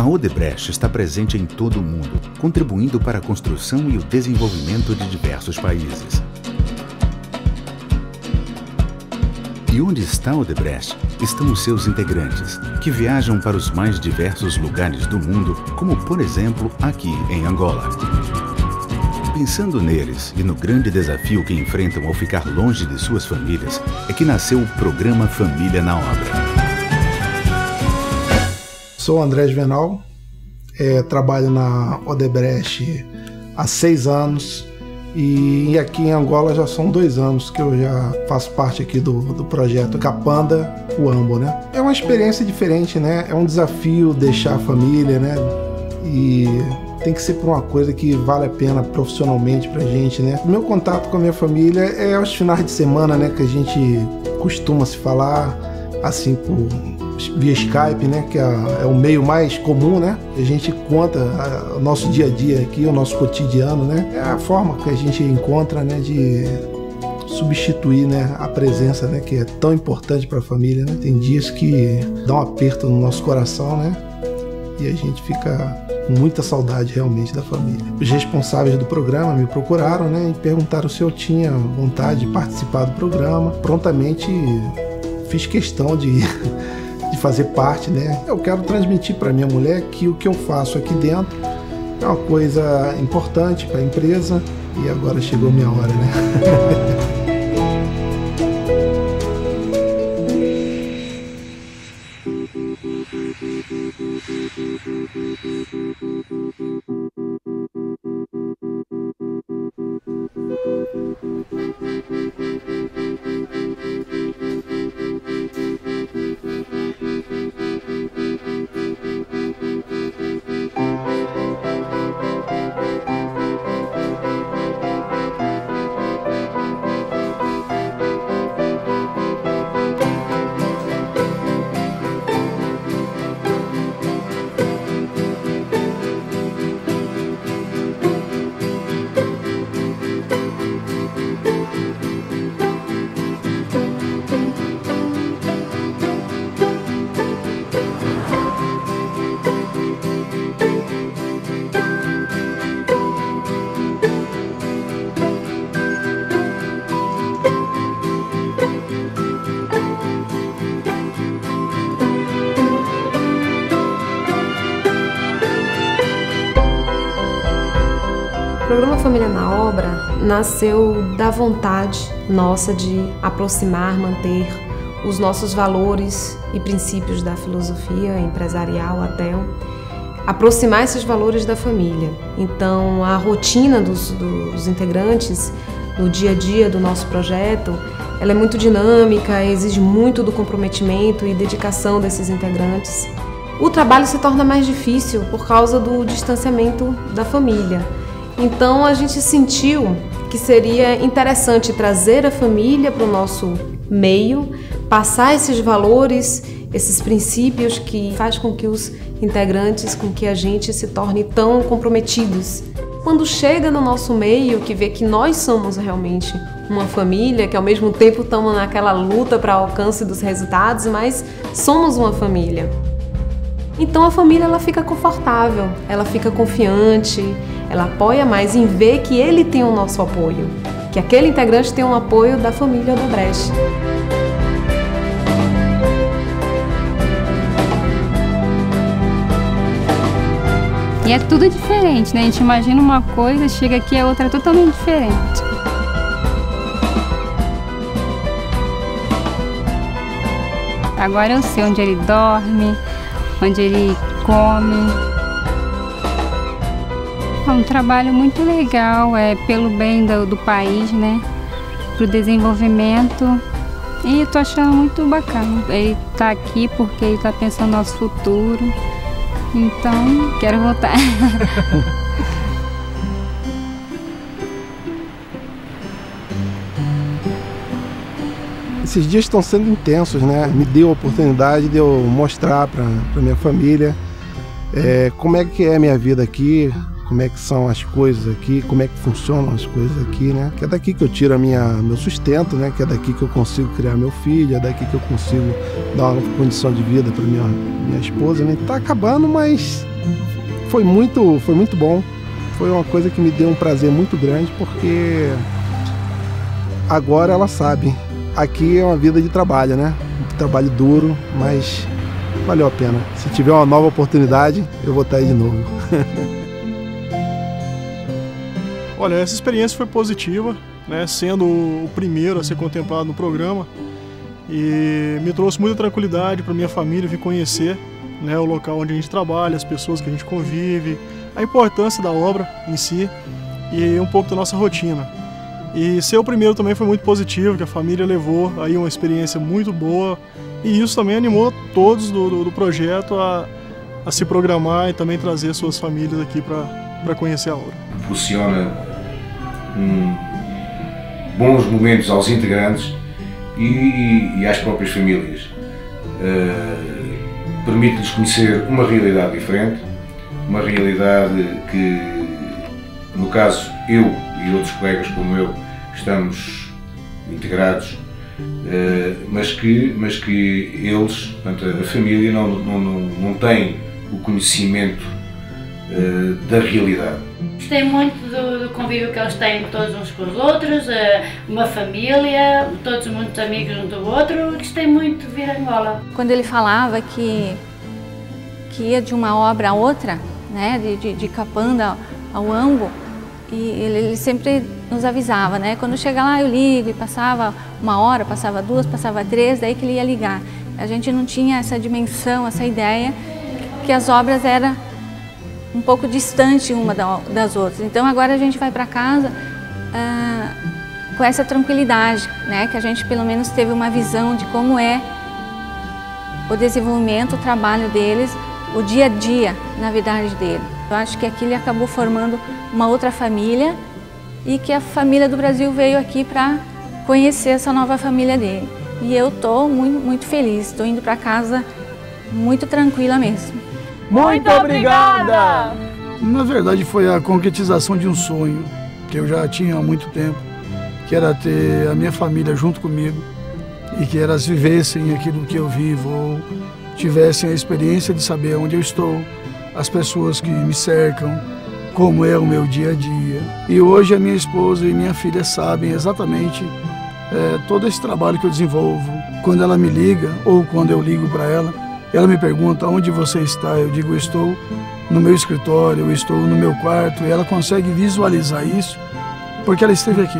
A Odebrecht está presente em todo o mundo, contribuindo para a construção e o desenvolvimento de diversos países. E onde está Odebrecht, estão os seus integrantes, que viajam para os mais diversos lugares do mundo, como por exemplo aqui em Angola. Pensando neles e no grande desafio que enfrentam ao ficar longe de suas famílias, é que nasceu o programa Família na Obra. Sou André Venal, é, trabalho na Odebrecht há seis anos e aqui em Angola já são dois anos que eu já faço parte aqui do, do projeto Capanda Uambo, né? É uma experiência diferente, né? É um desafio deixar a família, né? E tem que ser por uma coisa que vale a pena profissionalmente pra gente, né? O meu contato com a minha família é aos finais de semana, né? Que a gente costuma se falar, assim, por via Skype, né? Que é, é o meio mais comum, né? A gente conta o nosso dia a dia aqui, o nosso cotidiano, né? É a forma que a gente encontra, né? De substituir né, a presença né, que é tão importante para a família. Né? Tem dias que dá um aperto no nosso coração né? e a gente fica com muita saudade realmente da família. Os responsáveis do programa me procuraram né, e perguntaram se eu tinha vontade de participar do programa. Prontamente fiz questão de, de fazer parte. Né? Eu quero transmitir para minha mulher que o que eu faço aqui dentro é uma coisa importante para a empresa e agora chegou minha hora, né? programa Família na Obra nasceu da vontade nossa de aproximar, manter os nossos valores e princípios da filosofia empresarial até aproximar esses valores da família. Então, a rotina dos, dos integrantes no dia a dia do nosso projeto, ela é muito dinâmica, exige muito do comprometimento e dedicação desses integrantes. O trabalho se torna mais difícil por causa do distanciamento da família. Então a gente sentiu que seria interessante trazer a família para o nosso meio, passar esses valores, esses princípios que faz com que os integrantes, com que a gente se torne tão comprometidos. Quando chega no nosso meio, que vê que nós somos realmente uma família, que ao mesmo tempo estamos naquela luta para alcance dos resultados, mas somos uma família. Então a família ela fica confortável, ela fica confiante, ela apoia mais em ver que ele tem o nosso apoio, que aquele integrante tem um apoio da família do Brecht. E é tudo diferente, né? A gente imagina uma coisa, chega aqui a outra é totalmente diferente. Agora eu sei onde ele dorme, onde ele come. Um trabalho muito legal, é pelo bem do, do país, né? Pro desenvolvimento. E eu tô achando muito bacana. Ele tá aqui porque ele tá pensando no nosso futuro. Então, quero voltar. Esses dias estão sendo intensos, né? Me deu a oportunidade de eu mostrar para minha família é, como é que é a minha vida aqui, como é que são as coisas aqui, como é que funcionam as coisas aqui, né? Que é daqui que eu tiro a minha, meu sustento, né? Que é daqui que eu consigo criar meu filho, é daqui que eu consigo dar uma condição de vida para minha, minha esposa, né? Tá acabando, mas foi muito, foi muito bom. Foi uma coisa que me deu um prazer muito grande, porque agora ela sabe. Aqui é uma vida de trabalho, né? Um trabalho duro, mas valeu a pena. Se tiver uma nova oportunidade, eu vou estar aí de novo. Olha, essa experiência foi positiva, né? Sendo o primeiro a ser contemplado no programa e me trouxe muita tranquilidade para minha família vir conhecer né, o local onde a gente trabalha, as pessoas que a gente convive, a importância da obra em si e um pouco da nossa rotina. E ser o primeiro também foi muito positivo, que a família levou aí uma experiência muito boa e isso também animou todos do, do, do projeto a, a, se programar e também trazer suas famílias aqui para conhecer a obra. Proporciona bons momentos aos integrantes e, e, às próprias famílias. Uh, Permite-lhes conhecer uma realidade diferente, uma realidade que, no caso, eu e outros colegas como eu estamos integrados, eh, mas, que, mas que eles, portanto, a família, não, não, não, não tem o conhecimento eh, da realidade. Gostei muito do, do, convívio que eles têm todos uns com os outros, eh, uma família, todos muitos amigos um do outro. Gostei muito de vir a Angola. Quando ele falava que, que ia de uma obra a outra, né, de, de, de Capanda ao Ambo, e ele, ele, sempre nos avisava, né? Quando chega lá eu ligo e passava uma hora, passava duas, passava três, daí que ele ia ligar. A gente não tinha essa dimensão, essa ideia que as obras eram um pouco distante uma das outras. Então agora a gente vai para casa ah, com essa tranquilidade, né? Que a gente pelo menos teve uma visão de como é o desenvolvimento, o trabalho deles, o dia a dia na verdade dele. Eu acho que aqui ele acabou formando uma outra família e que a família do Brasil veio aqui para conhecer essa nova família dele. E eu estou muito, muito feliz, estou indo para casa muito tranquila mesmo. Muito obrigada! Na verdade foi a concretização de um sonho que eu já tinha há muito tempo, que era ter a minha família junto comigo e que elas vivessem aquilo que eu vivo ou tivessem a experiência de saber onde eu estou, as pessoas que me cercam, como é o meu dia a dia. E hoje a minha esposa e minha filha sabem exatamente é, todo esse trabalho que eu desenvolvo. Quando ela me liga ou quando eu ligo para ela, ela me pergunta onde você está. Eu digo, estou no meu escritório, estou no meu quarto. E ela consegue visualizar isso porque ela esteve aqui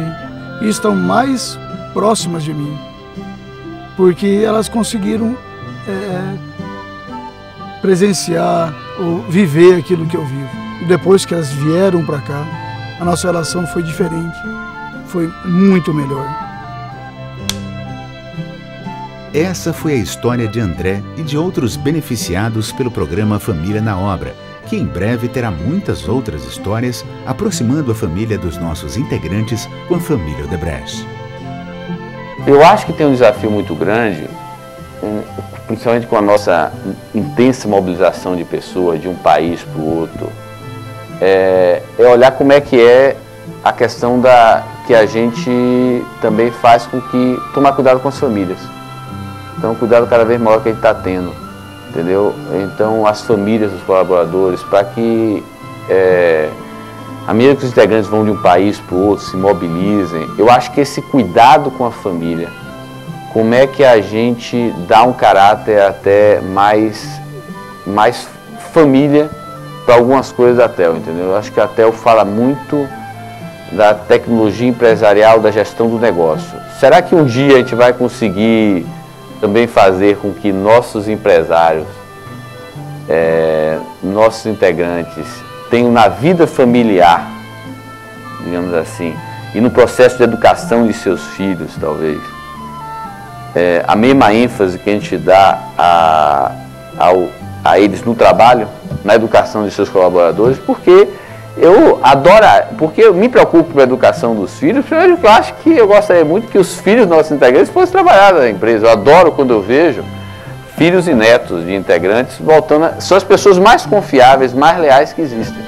e estão mais próximas de mim, porque elas conseguiram é, presenciar ou viver aquilo que eu vivo depois que elas vieram para cá, a nossa relação foi diferente, foi muito melhor. Essa foi a história de André e de outros beneficiados pelo programa Família na Obra, que em breve terá muitas outras histórias aproximando a família dos nossos integrantes com a família Odebrecht. Eu acho que tem um desafio muito grande, principalmente com a nossa intensa mobilização de pessoas de um país para o outro, é, é olhar como é que é a questão da que a gente também faz com que tomar cuidado com as famílias. Então, cuidado cada vez maior que a gente está tendo, entendeu? Então, as famílias dos colaboradores, para que é, à medida que os integrantes vão de um país para o outro, se mobilizem, eu acho que esse cuidado com a família, como é que a gente dá um caráter até mais, mais família para algumas coisas da TEL, entendeu? Eu acho que a TEL fala muito da tecnologia empresarial, da gestão do negócio. Será que um dia a gente vai conseguir também fazer com que nossos empresários, é, nossos integrantes, tenham na vida familiar, digamos assim, e no processo de educação de seus filhos, talvez, é, a mesma ênfase que a gente dá a, ao, a eles no trabalho, na educação de seus colaboradores, porque eu adoro, porque eu me preocupo com a educação dos filhos, primeiro eu acho que eu gostaria muito que os filhos dos nossos integrantes fossem trabalhar na empresa. Eu adoro quando eu vejo filhos e netos de integrantes voltando, a, são as pessoas mais confiáveis, mais leais que existem.